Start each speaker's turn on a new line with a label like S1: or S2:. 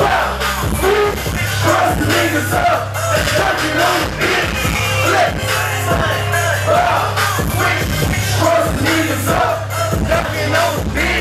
S1: bow. Cross the niggas up. Touching the bitch. Left side bow. Cross the niggas up. On the bitch.